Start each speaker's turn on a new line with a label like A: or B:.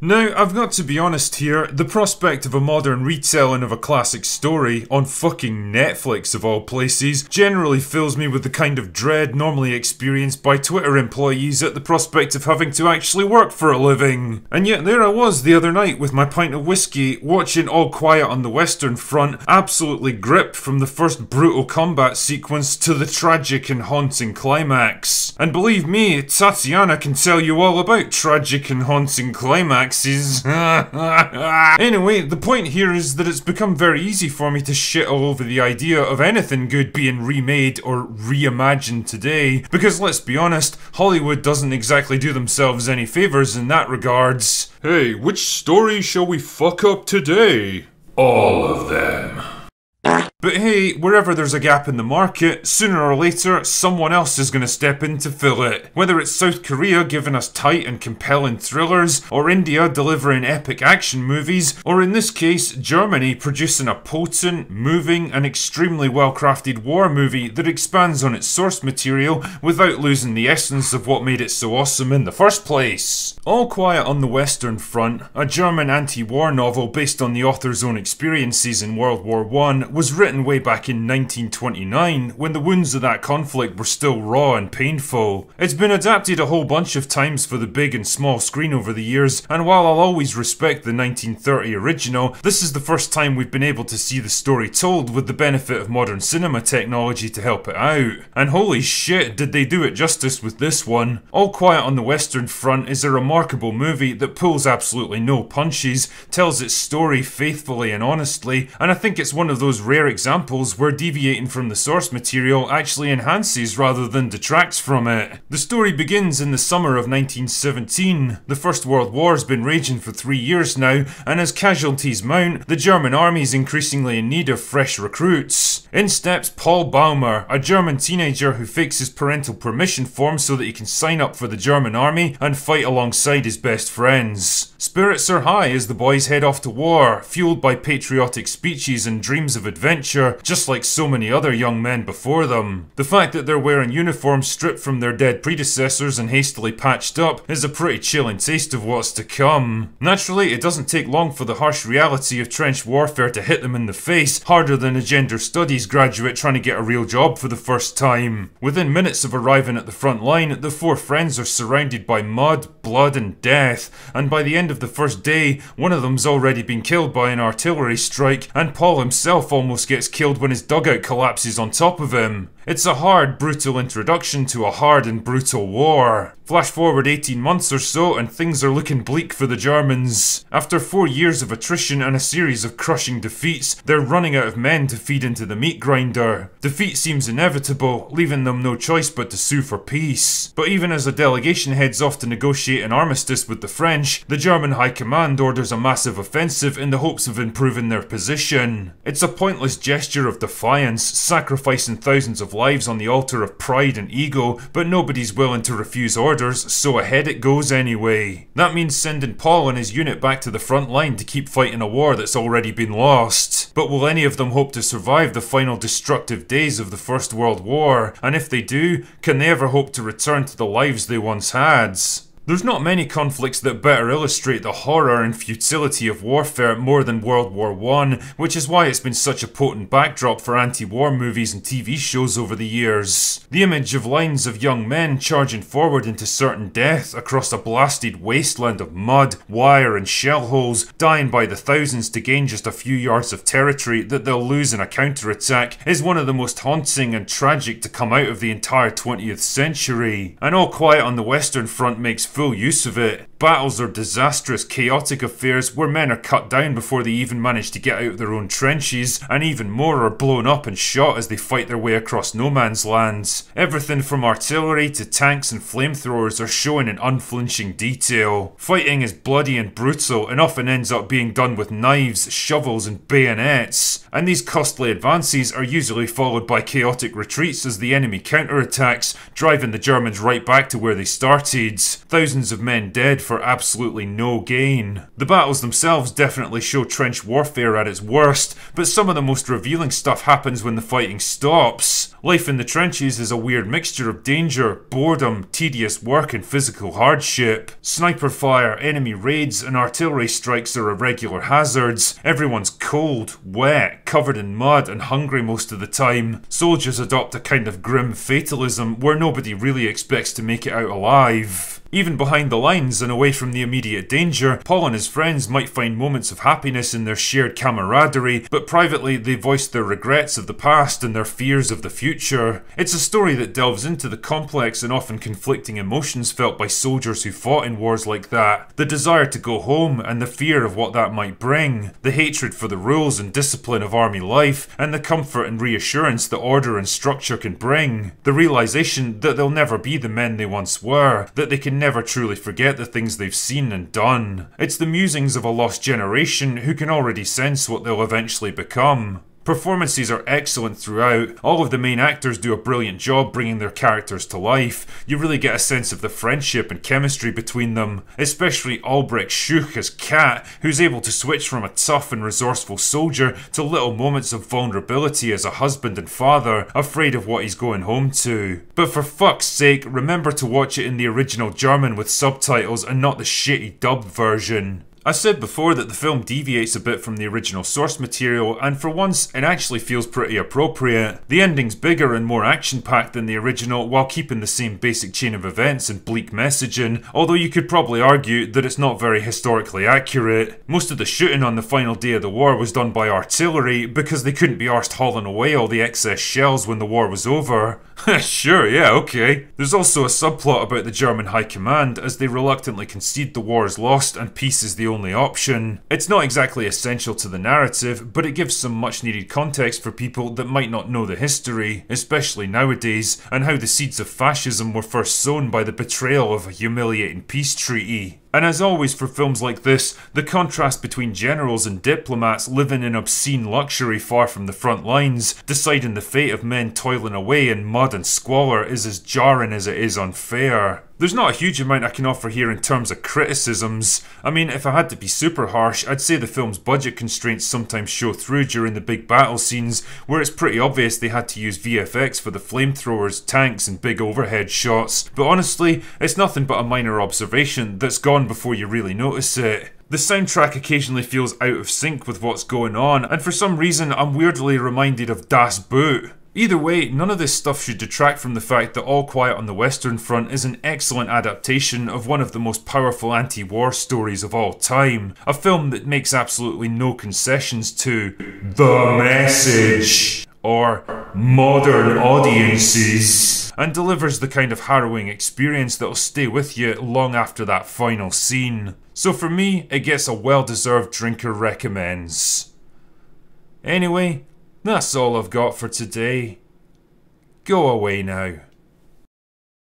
A: Now, I've got to be honest here, the prospect of a modern retelling of a classic story, on fucking Netflix of all places, generally fills me with the kind of dread normally experienced by Twitter employees at the prospect of having to actually work for a living. And yet there I was the other night with my pint of whiskey, watching All Quiet on the Western Front, absolutely gripped from the first brutal combat sequence to the tragic and haunting climax. And believe me, Tatiana can tell you all about tragic and haunting climaxes. anyway, the point here is that it's become very easy for me to shit all over the idea of anything good being remade or reimagined today, because let's be honest, Hollywood doesn't exactly do themselves any favours in that regards. Hey, which story shall we fuck up today? All of them. But hey, wherever there's a gap in the market, sooner or later, someone else is going to step in to fill it. Whether it's South Korea giving us tight and compelling thrillers, or India delivering epic action movies, or in this case, Germany producing a potent, moving, and extremely well crafted war movie that expands on its source material without losing the essence of what made it so awesome in the first place. All Quiet on the Western Front, a German anti war novel based on the author's own experiences in World War I, was written written way back in 1929 when the wounds of that conflict were still raw and painful. It's been adapted a whole bunch of times for the big and small screen over the years, and while I'll always respect the 1930 original, this is the first time we've been able to see the story told with the benefit of modern cinema technology to help it out. And holy shit, did they do it justice with this one. All Quiet on the Western Front is a remarkable movie that pulls absolutely no punches, tells its story faithfully and honestly, and I think it's one of those rare examples where deviating from the source material actually enhances rather than detracts from it. The story begins in the summer of 1917. The First World War's been raging for three years now, and as casualties mount, the German army is increasingly in need of fresh recruits. In steps Paul Baumer, a German teenager who fakes his parental permission form so that he can sign up for the German army and fight alongside his best friends. Spirits are high as the boys head off to war, fueled by patriotic speeches and dreams of adventure just like so many other young men before them. The fact that they're wearing uniforms stripped from their dead predecessors and hastily patched up is a pretty chilling taste of what's to come. Naturally, it doesn't take long for the harsh reality of trench warfare to hit them in the face, harder than a gender studies graduate trying to get a real job for the first time. Within minutes of arriving at the front line, the four friends are surrounded by mud, blood, and death, and by the end of the first day, one of them's already been killed by an artillery strike, and Paul himself almost gets killed when his dugout collapses on top of him. It's a hard, brutal introduction to a hard and brutal war. Flash forward 18 months or so, and things are looking bleak for the Germans. After four years of attrition and a series of crushing defeats, they're running out of men to feed into the meat grinder. Defeat seems inevitable, leaving them no choice but to sue for peace. But even as a delegation heads off to negotiate an armistice with the French, the German High Command orders a massive offensive in the hopes of improving their position. It's a pointless gesture of defiance, sacrificing thousands of lives on the altar of pride and ego, but nobody's willing to refuse orders so ahead it goes anyway. That means sending Paul and his unit back to the front line to keep fighting a war that's already been lost. But will any of them hope to survive the final destructive days of the First World War? And if they do, can they ever hope to return to the lives they once had? There's not many conflicts that better illustrate the horror and futility of warfare more than World War I, which is why it's been such a potent backdrop for anti-war movies and TV shows over the years. The image of lines of young men charging forward into certain death across a blasted wasteland of mud, wire and shell holes, dying by the thousands to gain just a few yards of territory that they'll lose in a counterattack, is one of the most haunting and tragic to come out of the entire 20th century. And All Quiet on the Western Front makes full use of it. Battles are disastrous, chaotic affairs where men are cut down before they even manage to get out of their own trenches, and even more are blown up and shot as they fight their way across no man's lands. Everything from artillery to tanks and flamethrowers are shown in unflinching detail. Fighting is bloody and brutal and often ends up being done with knives, shovels, and bayonets. And these costly advances are usually followed by chaotic retreats as the enemy counterattacks, driving the Germans right back to where they started. Thousands thousands of men dead for absolutely no gain. The battles themselves definitely show trench warfare at its worst, but some of the most revealing stuff happens when the fighting stops. Life in the trenches is a weird mixture of danger, boredom, tedious work, and physical hardship. Sniper fire, enemy raids, and artillery strikes are irregular hazards. Everyone's cold, wet, covered in mud, and hungry most of the time. Soldiers adopt a kind of grim fatalism where nobody really expects to make it out alive. Even behind the lines and away from the immediate danger, Paul and his friends might find moments of happiness in their shared camaraderie, but privately they voice their regrets of the past and their fears of the future. It's a story that delves into the complex and often conflicting emotions felt by soldiers who fought in wars like that. The desire to go home and the fear of what that might bring, the hatred for the rules and discipline of army life, and the comfort and reassurance that order and structure can bring. The realization that they'll never be the men they once were, that they can never truly forget the things they've seen and done. It's the musings of a lost generation who can already sense what they'll eventually become. Performances are excellent throughout. All of the main actors do a brilliant job bringing their characters to life. You really get a sense of the friendship and chemistry between them, especially Albrecht Schuch as Kat, who's able to switch from a tough and resourceful soldier to little moments of vulnerability as a husband and father, afraid of what he's going home to. But for fuck's sake, remember to watch it in the original German with subtitles and not the shitty dubbed version. I said before that the film deviates a bit from the original source material, and for once, it actually feels pretty appropriate. The ending's bigger and more action packed than the original, while keeping the same basic chain of events and bleak messaging, although you could probably argue that it's not very historically accurate. Most of the shooting on the final day of the war was done by artillery because they couldn't be arsed hauling away all the excess shells when the war was over. sure, yeah, okay. There's also a subplot about the German High Command as they reluctantly concede the war is lost and peace is the only option. It's not exactly essential to the narrative, but it gives some much needed context for people that might not know the history, especially nowadays, and how the seeds of fascism were first sown by the betrayal of a humiliating peace treaty. And as always for films like this, the contrast between generals and diplomats living in obscene luxury far from the front lines, deciding the fate of men toiling away in mud and squalor is as jarring as it is unfair. There's not a huge amount I can offer here in terms of criticisms. I mean, if I had to be super harsh, I'd say the film's budget constraints sometimes show through during the big battle scenes, where it's pretty obvious they had to use VFX for the flamethrowers, tanks, and big overhead shots. But honestly, it's nothing but a minor observation that's gone before you really notice it. The soundtrack occasionally feels out of sync with what's going on, and for some reason I'm weirdly reminded of Das Boot. Either way, none of this stuff should detract from the fact that All Quiet on the Western Front is an excellent adaptation of one of the most powerful anti war stories of all time. A film that makes absolutely no concessions to the message or modern audiences and delivers the kind of harrowing experience that'll stay with you long after that final scene. So for me, it gets a well deserved drinker recommends. Anyway, that's all I've got for today. Go away now.